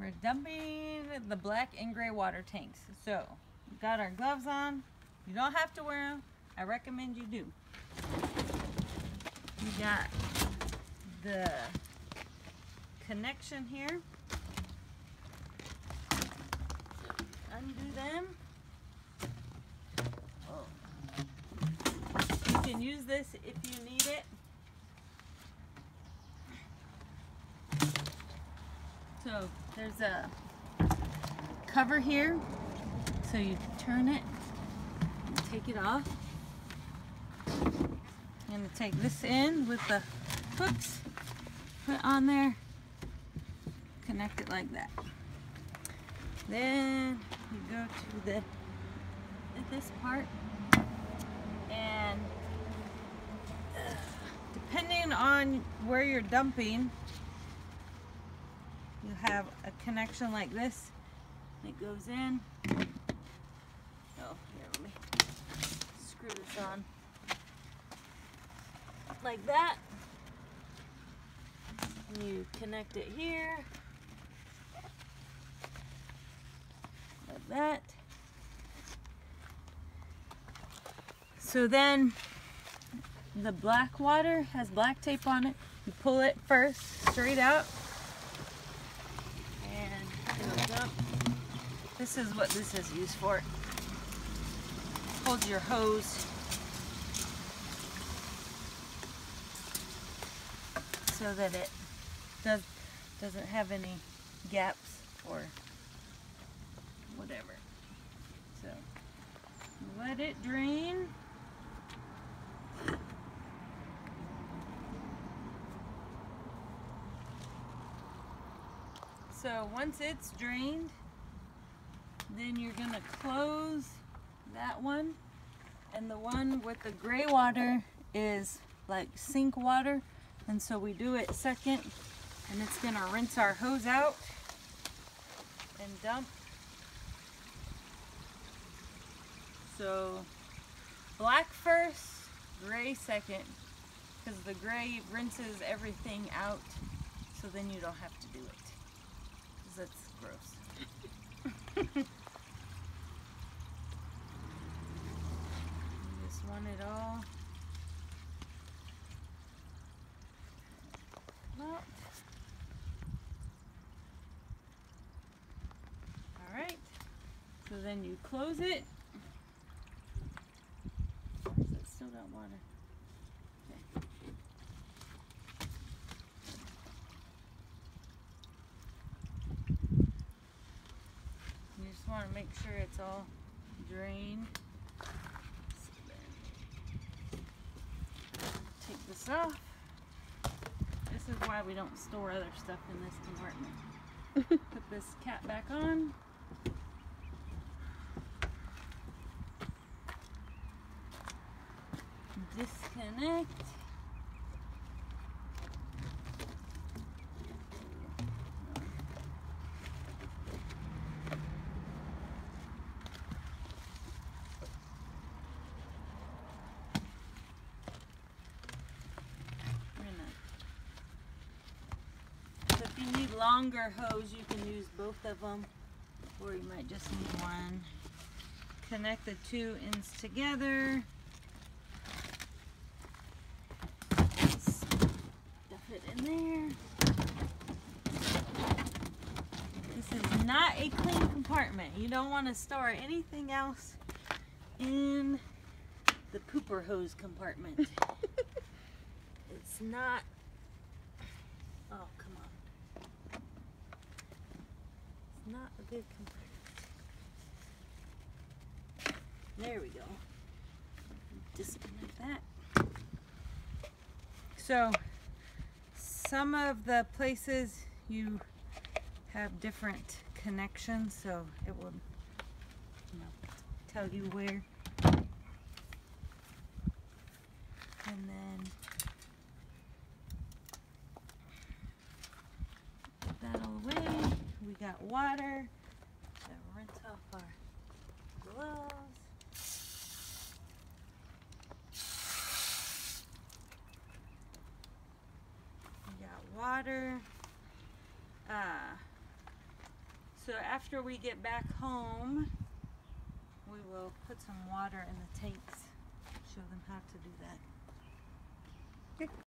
We're dumping the black and gray water tanks. So, got our gloves on. You don't have to wear them. I recommend you do. We got the connection here. Undo them. Oh. You can use this if you need it. So there's a cover here. So you turn it, take it off. I'm gonna take this in with the hooks, put on there, connect it like that. Then you go to the this part and uh, depending on where you're dumping you have a connection like this it goes in. Oh here let me screw this on. Like that. And you connect it here. Like that. So then the black water has black tape on it. You pull it first straight out This is what this is used for. Hold your hose. So that it does, doesn't have any gaps or whatever. So let it drain. So once it's drained, then you're going to close that one. And the one with the gray water is like sink water. And so we do it second. And it's going to rinse our hose out and dump. So black first, gray second. Because the gray rinses everything out. So then you don't have to do it. Because that's gross. want it all. Well, all right. So then you close it. It still got water okay. you just want to make sure it's all drained Take this off. This is why we don't store other stuff in this compartment. Put this cap back on. Disconnect. Longer hose, you can use both of them, or you might just need one. Connect the two ends together. Stuff it in there. This is not a clean compartment. You don't want to store anything else in the pooper hose compartment. it's not not a. There we go. Disconnect that. So, some of the places you have different connections, so it will you know, tell you where. And then put that all away we got water. So rinse off our gloves. We got water. Uh, So after we get back home, we will put some water in the tanks. Show them how to do that.